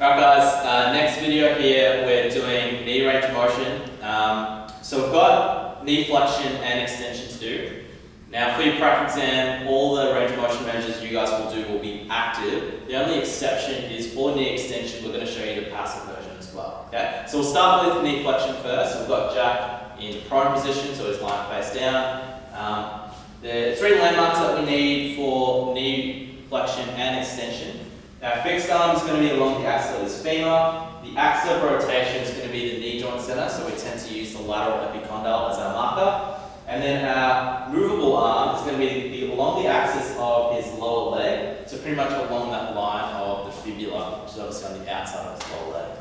Alright guys, uh, next video here we're doing knee range of motion. Um, so we've got knee flexion and extension to do. Now for your practice exam, all the range of motion measures you guys will do will be active. The only exception is for knee extension, we're going to show you the passive version as well. Okay, so we'll start with knee flexion first. We've got Jack in prone position, so he's lying face down. Um, the three landmarks that we need for knee flexion and extension now fixed arm is going to be along the axis of his femur. The axis of rotation is going to be the knee joint center, so we tend to use the lateral epicondyle as our marker. And then our movable arm is going to be, be along the axis of his lower leg, so pretty much along that line of the fibula, which is obviously on the outside of his lower leg.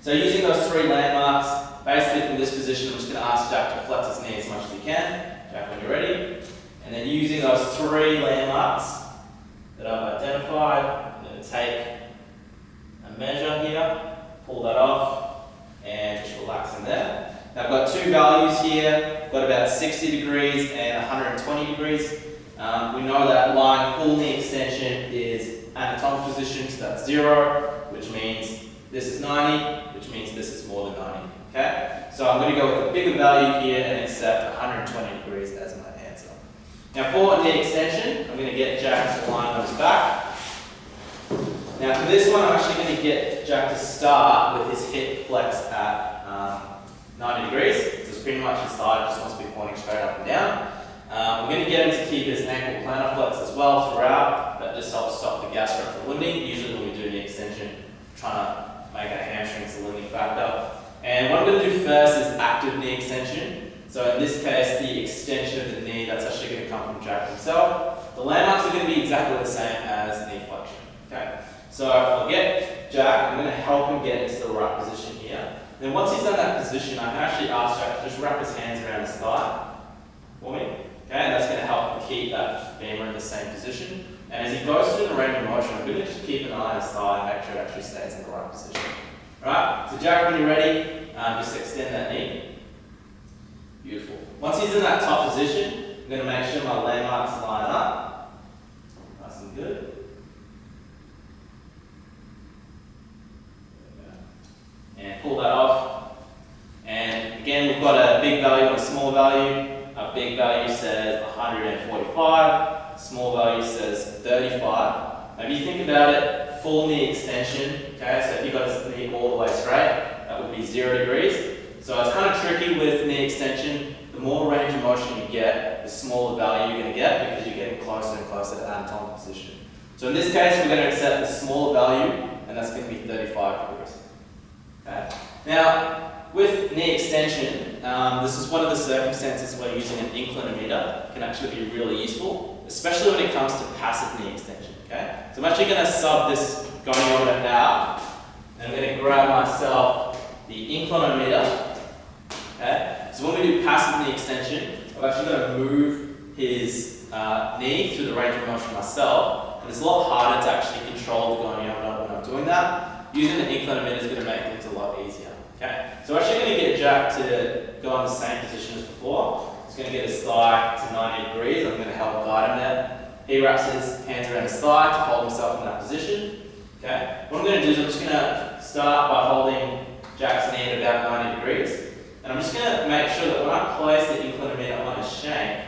So using those three landmarks, basically from this position, I'm just going to ask Jack to flex his knee as much as he can. Jack, when you're ready. And then using those three landmarks, that I've identified. I'm going to take a measure here, pull that off, and just relax in there. Now I've got two values here. I've got about 60 degrees and 120 degrees. Um, we know that line full knee extension is anatomical position, so that's zero, which means this is 90, which means this is more than 90. Okay? So I'm going to go with a bigger value here and accept 120 degrees as my now for knee extension, I'm going to get Jack to line on his back. Now for this one, I'm actually going to get Jack to start with his hip flex at um, 90 degrees. So it's pretty much his thigh just wants to be pointing straight up and down. Um, I'm going to get him to keep his ankle plantar flex as well throughout. That just helps stop the gastroc from limiting. Usually when we do knee extension, trying to make our hamstrings a limiting factor. And what I'm going to do first is active knee extension. So in this case, the extension of the knee, that's actually going to come from Jack himself. The landmarks are going to be exactly the same as knee flexion. Okay? So I'll get Jack, I'm going to help him get into the right position here. Then once he's done that position, I can actually ask Jack to just wrap his hands around his thigh for me. Okay, and that's going to help keep that femur in the same position. And as he goes through the range of motion, I'm going to just keep an eye on his thigh and make sure it actually stays in the right position. Alright, so Jack, when you're ready, um, just extend that knee. Once he's in that top position, I'm going to make sure my landmarks line up. Nice and good. And pull that off. And again, we've got a big value and a small value. A big value says 145. Small value says 35. Now if you think about it, full knee extension, okay, so if you got his knee all the way straight, that would be zero degrees. So it's kind of tricky with knee extension. The more range of motion you get, the smaller value you're going to get because you're closer and closer to anatomical position. So in this case, we're going to accept the smaller value, and that's going to be 35 degrees. Okay. Now, with knee extension, um, this is one of the circumstances where using an inclinometer can actually be really useful, especially when it comes to passive knee extension. Okay? So I'm actually going to sub this going goniometer out, and I'm going to grab myself the inclinometer, Okay? So when we do passive knee extension, I'm actually going to move his uh, knee through the range of motion myself, and it's a lot harder to actually control the goniometer when I'm doing that. Using the inclinometer is going to make things a lot easier. Okay? So we're actually going to get Jack to go in the same position as before. He's going to get his thigh to 90 degrees. I'm going to help guide him there. He wraps his hands around his thigh to hold himself in that position. Okay? What I'm going to do is I'm just going to start by holding Jack's knee at about 90 degrees. And I'm just going to make sure that when I place the inclinometer on his shank,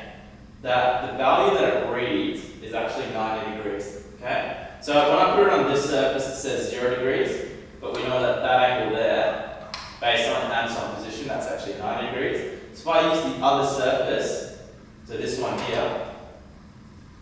that the value that it reads is actually 90 degrees. Okay? So when I put it on this surface, it says 0 degrees, but we know that that angle there, based on anatomical position, that's actually 90 degrees. So if I use the other surface, so this one here,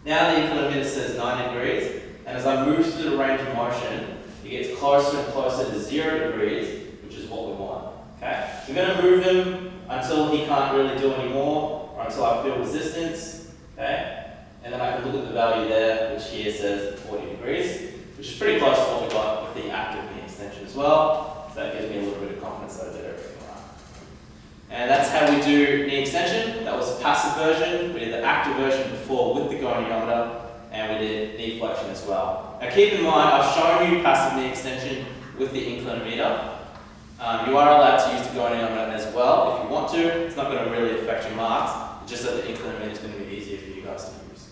now the inclinometer says 90 degrees, and as I move through the range of motion, it gets closer and closer to 0 degrees, which is what we want. Okay? Going to move him until he can't really do any more, or until I feel resistance. Okay? And then I can look at the value there, which here says 40 degrees, which is pretty close to what we got with the active knee extension as well. So that gives me a little bit of confidence that I did everything right. And that's how we do knee extension. That was the passive version. We did the active version before with the goniometer, and we did knee flexion as well. Now keep in mind, I've shown you passive knee extension with the inclinometer. Um, you are allowed to use the goniometer as well if you want to. It's not going to really affect your marks, just that the inclinometer is going to be easier for you guys to use.